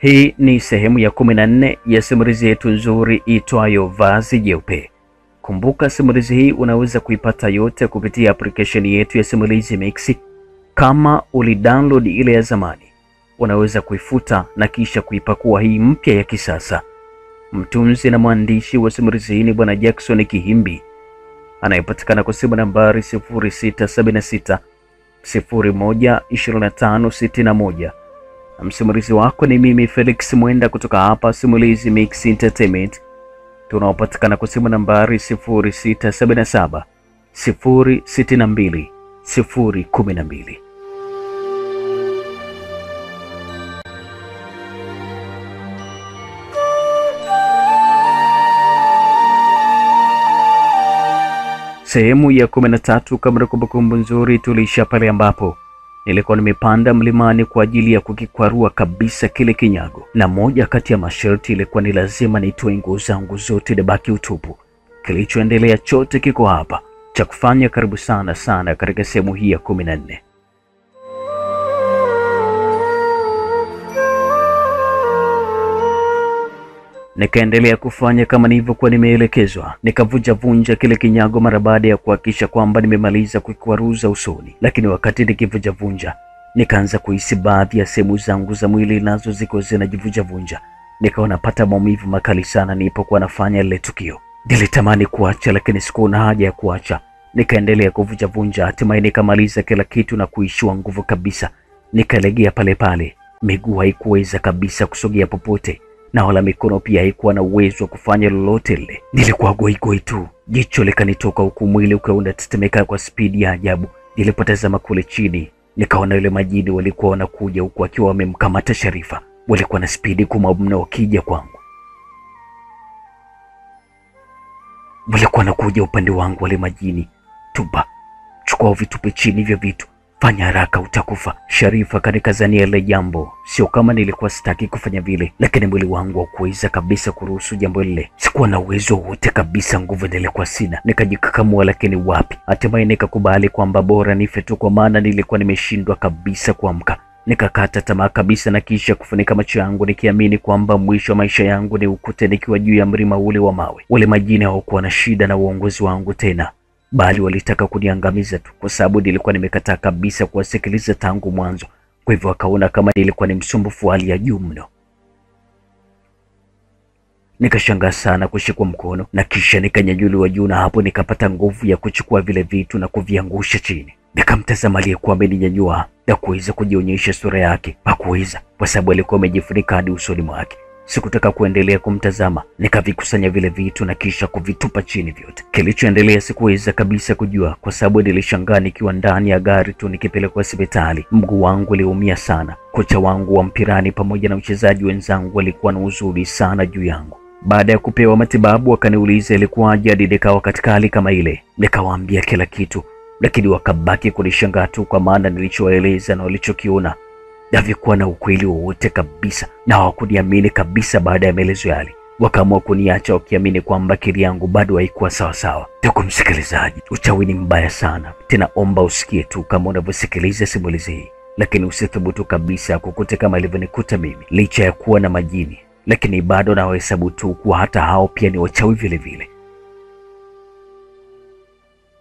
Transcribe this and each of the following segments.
Hii ni sehemu ya kumi na nne ya simulizi yetu nzuri itwayo Vazi Jeupe. Kumbuka simulizi hii unaweza kuipata yote kupitia application yetu ya Simulizi Mix. Kama ulidownload ile ya zamani, unaweza kuifuta na kisha kuipakua hii mpya ya kisasa. Mtunzi na mwandishi wa simulizi hii ni Bwana Jackson Kihimbi anayepatikana kwa simu nambari 0676 012561 na msimulizi wako ni mimi Felix Mwenda kutoka hapa Simulizi Mix Entertainment tunaopatikana kwa simu nambari 0677 062 012. Sehemu ya 13. Kama kumbukumbu nzuri, tuliisha pale ambapo nilikuwa nimepanda mlimani kwa ajili ya kukikwarua kabisa kile kinyago, na moja kati ya masharti ilikuwa ni lazima nitoe nguo zangu zote nibaki utupu. Kilichoendelea chote kiko hapa, cha kufanya karibu sana sana katika sehemu hii ya kumi na nne. Nikaendelea kufanya kama nilivyokuwa nimeelekezwa, nikavunja vunja kile kinyago mara baada ya kuhakikisha kwamba nimemaliza kukwaruza usoni. Lakini wakati nikivunja vunja, nikaanza kuhisi baadhi ya sehemu zangu za mwili nazo ziko zinajivunja vunja. Nikawa napata maumivu makali sana nilipokuwa nafanya lile tukio. Nilitamani kuacha, lakini sikuwa na haja ya kuacha. Nikaendelea kuvunja vunja, hatimaye nikamaliza kila kitu na kuishiwa nguvu kabisa. Nikalegea pale pale, miguu haikuweza kabisa kusogea popote na wala mikono pia haikuwa na uwezo wa kufanya lolote lile. Nilikuwa goigoi tu, jicho likanitoka huku mwili ukiwa unatetemeka kwa spidi ya ajabu. Nilipotazama kule chini, nikaona yule majini walikuwa wanakuja huku akiwa wamemkamata Sharifa. Walikuwa na spidi kubwa mno wakija kwangu, walikuwa wanakuja upande wangu wale majini. Tuba, chukua vitupe chini hivyo vitu fanya haraka, utakufa. Sharifa kanikazania ile jambo. Sio kama nilikuwa sitaki kufanya vile, lakini mwili wangu haukuweza kabisa kuruhusu jambo lile. Sikuwa na uwezo wote kabisa, nguvu nilikuwa sina. Nikajikakamua, lakini wapi. Hatimaye nikakubali kwamba bora nife tu, kwa maana nilikuwa nimeshindwa kabisa kuamka. Nikakata tamaa kabisa na kisha kufunika macho yangu nikiamini kwamba mwisho wa maisha yangu ni ukute nikiwa juu ya mlima ule wa mawe. Wale majini hawakuwa na shida na uongozi wangu tena bali walitaka kuniangamiza tu, kwa sababu nilikuwa nimekataa kabisa kuwasikiliza tangu mwanzo. Kwa hivyo wakaona kama nilikuwa ni msumbufu wa hali ya juu mno. Nikashangaa sana kushikwa mkono na kisha nikanyanyuliwa juu, na hapo nikapata nguvu ya kuchukua vile vitu na kuviangusha chini. Nikamtazama aliyekuwa ameninyanyua na kuweza kujionyesha sura yake. Hakuweza kwa sababu alikuwa amejifunika hadi usoni mwake. Sikutaka kuendelea kumtazama, nikavikusanya vile vitu na kisha kuvitupa chini vyote. Kilichoendelea sikuweza kabisa kujua, kwa sababu nilishangaa nikiwa ndani ya gari tu nikipelekwa hospitali. Mguu wangu uliumia sana. Kocha wangu wa mpirani pamoja na wachezaji wenzangu walikuwa na uzuri sana juu yangu. Baada ya kupewa matibabu, wakaniuliza ilikuwaje hadi nikawa katika hali kama ile. Nikawaambia kila kitu, lakini wakabaki kunishangaa tu, kwa maana nilichowaeleza na walichokiona havikuwa na ukweli wowote kabisa, na hawakuniamini kabisa. Baada ya maelezo yale, wakaamua kuniacha wakiamini kwamba akili yangu bado haikuwa sawasawa. Ndugu msikilizaji, uchawi ni mbaya sana, tena omba usikie tu kama unavyosikiliza simulizi hii, lakini usithubutu kabisa kukute kama ilivyonikuta mimi. Licha ya kuwa na majini, lakini bado nawahesabu tu kuwa hata hao pia ni wachawi vile vile.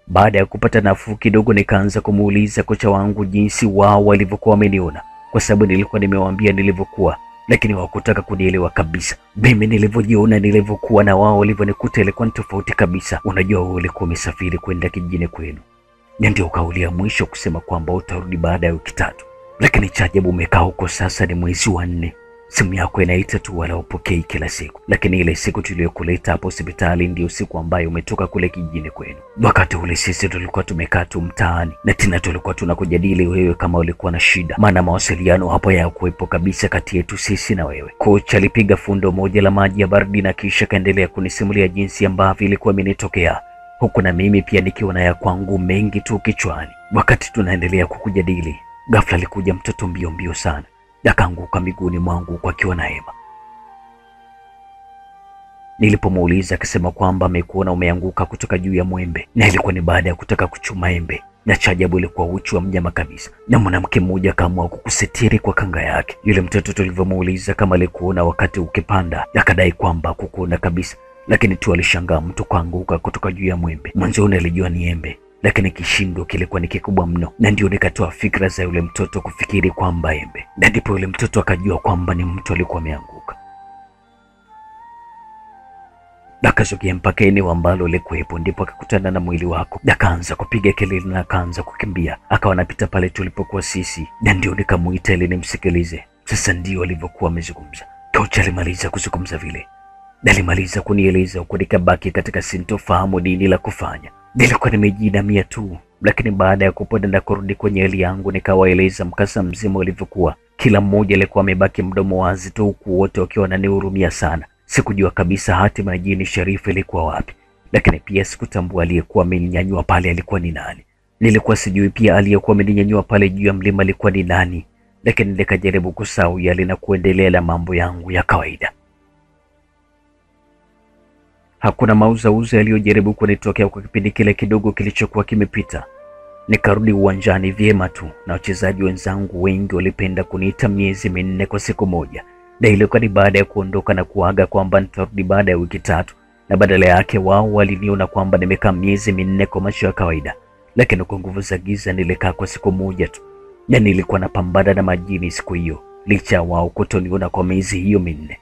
Baada ya kupata nafuu kidogo, nikaanza kumuuliza kocha wangu jinsi wao walivyokuwa wameniona kwa sababu nilikuwa nimewaambia nilivyokuwa, lakini hawakutaka kunielewa kabisa. Mimi nilivyojiona, nilivyokuwa na wao walivyonikuta ilikuwa ni tofauti kabisa. Unajua, wewe ulikuwa umesafiri kwenda kijijini kwenu, na ndio ukaulia mwisho kusema kwamba utarudi baada ya wiki tatu, lakini cha ajabu umekaa huko sasa ni mwezi wa nne. Simu yako inaita tu, wala upokei kila siku, lakini ile siku tuliyokuleta hapo hospitali ndiyo siku ambayo umetoka kule kijijini kwenu. Wakati ule sisi tulikuwa tumekaa tu mtaani, na tena tulikuwa tunakujadili wewe kama ulikuwa na shida, maana mawasiliano hapo hayakuwepo kabisa kati yetu sisi na wewe. Kocha alipiga fundo moja la maji ya baridi na kisha kaendelea kunisimulia jinsi ambavyo ilikuwa imenitokea huku, na mimi pia nikiwa na ya kwangu mengi tu kichwani. Wakati tunaendelea kukujadili, ghafla alikuja mtoto mbio mbio sana akaanguka miguuni mwangu huku akiwa na hema. Nilipomuuliza akasema kwamba amekuona umeanguka kutoka juu ya mwembe, na ilikuwa ni baada ya kutaka kuchuma embe. na cha ajabu ilikuwa uchi wa mnyama kabisa, na mwanamke mmoja akaamua kukusitiri kwa kanga yake. Yule mtoto tulivyomuuliza kama alikuona wakati ukipanda, akadai kwamba kukuona kabisa, lakini tu alishangaa mtu kuanguka kutoka juu ya mwembe. Mwanzoni alijua ni embe, lakini kishindo kilikuwa ni kikubwa mno, na ndio nikatoa fikra za yule mtoto kufikiri kwamba embe, na ndipo yule mtoto akajua kwamba ni mtu alikuwa ameanguka. Akasogea mpaka eneo ambalo ulikuwepo, ndipo akakutana na mwili wako, akaanza kupiga kelele na akaanza kukimbia, akawa anapita pale tulipokuwa sisi, na ndio nikamuita ili nimsikilize. Sasa ndio alivyokuwa amezungumza. Kocha alimaliza kuzungumza vile, alimaliza kunieleza huku nikabaki katika sintofahamu nini la kufanya. Nilikuwa nimejiinamia tu, lakini baada ya kupanda na kurudi kwenye hali yangu, nikawaeleza mkasa mzima ulivyokuwa. Kila mmoja alikuwa amebaki mdomo wazi tu, huku wote wakiwa wananihurumia sana. Sikujua kabisa hatima ya jini Sharifu ilikuwa wapi, lakini pia sikutambua aliyekuwa ameninyanyua pale alikuwa ni nani. Nilikuwa sijui pia aliyekuwa ameninyanyua pale juu ya mlima alikuwa ni nani, lakini nikajaribu kusahau yale na kuendelea na mambo yangu ya kawaida. Hakuna mauzauza yaliyojaribu kunitokea kwa kipindi kile kidogo kilichokuwa kimepita. Nikarudi uwanjani vyema tu, na wachezaji wenzangu wengi walipenda kuniita miezi minne kwa siku moja na ilikuwa ni baada ya kuondoka na kuaga kwamba nitarudi baada ya wiki tatu, na badala yake wao waliniona kwamba nimekaa miezi minne kwa macho ya kawaida, lakini kwa nguvu za giza nilikaa kwa siku moja tu, na nilikuwa napambana na majini siku hiyo, licha ya wao kutoniona kwa miezi hiyo minne.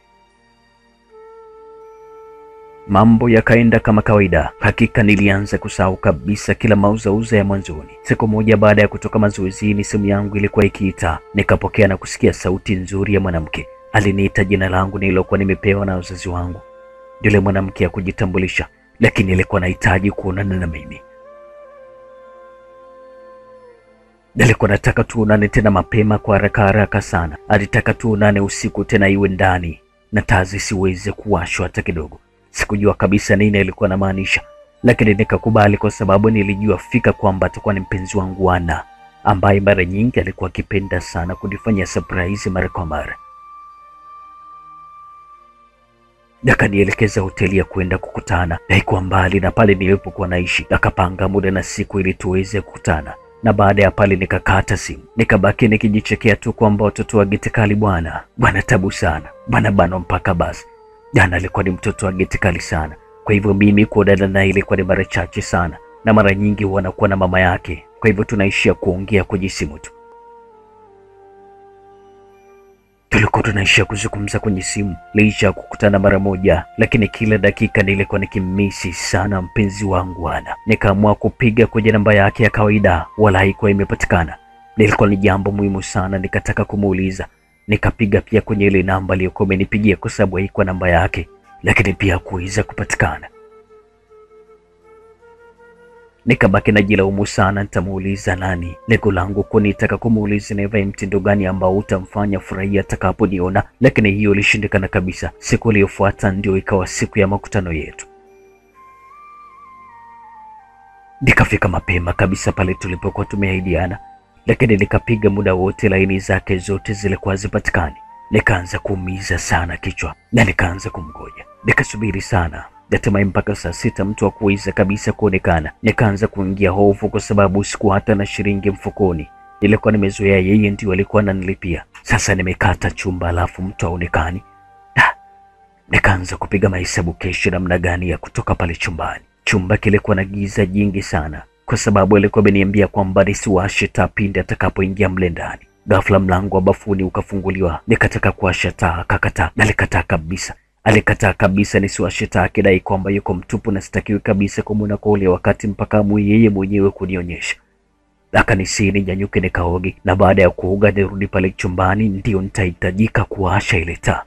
Mambo yakaenda kama kawaida. Hakika nilianza kusahau kabisa kila mauzauza ya mwanzoni. Siku moja baada ya kutoka mazoezini, simu yangu ilikuwa ikiita, nikapokea na kusikia sauti nzuri ya mwanamke aliniita jina langu nililokuwa nimepewa na wazazi wangu. Yule mwanamke ya kujitambulisha, lakini ilikuwa nahitaji kuonana na mimi. Alikuwa nataka tuonane tena mapema kwa haraka haraka sana. Alitaka tuonane usiku tena, iwe ndani na taa zisiweze kuwashwa hata kidogo. Sikujua kabisa nini alikuwa anamaanisha, lakini nikakubali kwa sababu nilijua fika kwamba atakuwa ni mpenzi wangu Ana, ambaye mara nyingi alikuwa akipenda sana kunifanyia surprise mara kwa mara. Akanielekeza hoteli ya kwenda kukutana. Haikuwa mbali na pale nilipokuwa naishi. Akapanga muda na siku ili tuweze kukutana, na baada ya pale nikakata simu, nikabaki nikijichekea tu kwamba watoto wa Gitikali bwana bwana, tabu sana bwana bano mpaka basi. Jana alikuwa ni mtoto wa geti kali sana, kwa hivyo mimi kuonana naye ilikuwa ni mara chache sana, na mara nyingi huwa anakuwa na mama yake, kwa hivyo tunaishia kuongea kwenye simu tu. Tulikuwa tunaishia kuzungumza kwenye simu licha ya kukutana mara moja, lakini kila dakika nilikuwa nikimisi sana mpenzi wangu Ana. Nikaamua kupiga kwenye namba yake ya kawaida, wala haikuwa imepatikana. Nilikuwa ni jambo muhimu sana, nikataka kumuuliza. Nikapiga pia kwenye ile namba aliyokuwa amenipigia kwa sababu haikuwa namba yake, lakini pia hakuweza kupatikana. Nikabaki najilaumu sana, nitamuuliza nani? Lengo langu kuwa nitaka kumuuliza Neva mtindo gani ambao utamfanya furahia atakaponiona, lakini hiyo ilishindikana kabisa. Siku iliyofuata ndio ikawa siku ya makutano yetu. Nikafika mapema kabisa pale tulipokuwa tumeahidiana, lakini nikapiga muda wote, laini zake zote zilikuwa zipatikani Nikaanza kuumiza sana kichwa na nikaanza kumgoja, nikasubiri sana natumai mpaka saa sita mtu wa kuweza kabisa kuonekana. Nikaanza kuingia hofu kwa sababu sikuwa hata na shilingi mfukoni. Nilikuwa nimezoea yeye ndio alikuwa ananilipia. Sasa nimekata chumba alafu mtu aonekani. Nikaanza kupiga mahesabu kesho namna gani ya kutoka pale chumbani. Chumba kilikuwa na giza jingi sana, kwa sababu alikuwa ameniambia kwamba nisiwashe taa pindi atakapoingia mle ndani. Ghafla mlango wa bafuni ukafunguliwa, nikataka kuwasha taa, akakataa. Alikataa kabisa alikataa kabisa nisiwashe taa akidai kwamba yuko mtupu na sitakiwi kabisa kumwona kwa ule wakati mpaka amue yeye mwenyewe kunionyesha. Akanisihi ninyanyuke nikaoge, na baada ya kuoga nirudi pale chumbani, ndiyo nitahitajika kuwasha ile taa.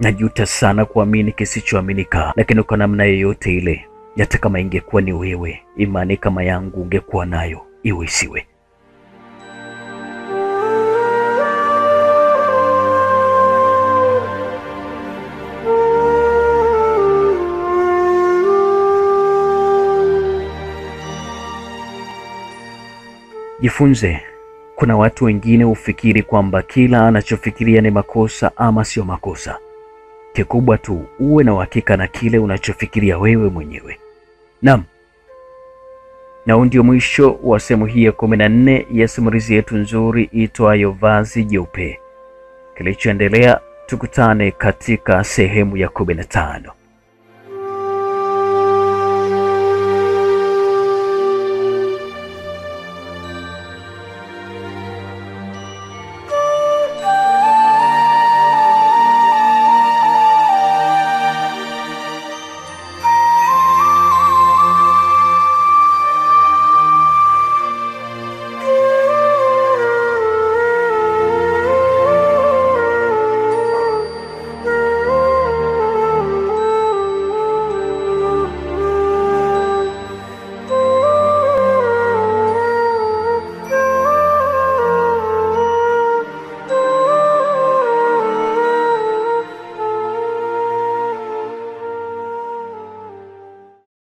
Najuta sana kuamini kisichoaminika, lakini kwa namna yoyote ile, hata kama ingekuwa ni wewe, imani kama yangu ungekuwa nayo, iwe isiwe. Jifunze. Kuna watu wengine hufikiri kwamba kila anachofikiria ni makosa ama sio makosa. Kikubwa tu uwe na uhakika na kile unachofikiria wewe mwenyewe. Naam, Na huu ndio mwisho wa sehemu hii ya kumi na nne ya simulizi yetu nzuri itwayo Vazi Jeupe. Kilichoendelea tukutane katika sehemu ya kumi na tano.